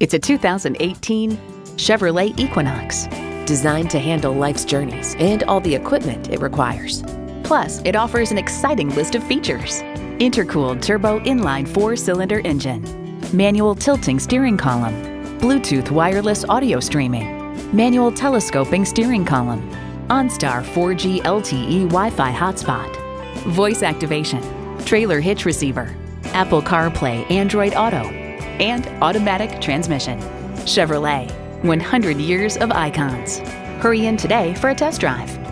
It's a 2018 Chevrolet Equinox, Designed to handle life's journeys and all the equipment it requires. Plus, it offers an exciting list of features. Intercooled turbo inline four-cylinder engine, manual tilting steering column, Bluetooth wireless audio streaming, manual telescoping steering column, OnStar 4G LTE Wi-Fi hotspot, voice activation, trailer hitch receiver, Apple CarPlay Android Auto, and automatic transmission. Chevrolet, 100 years of icons. Hurry in today for a test drive.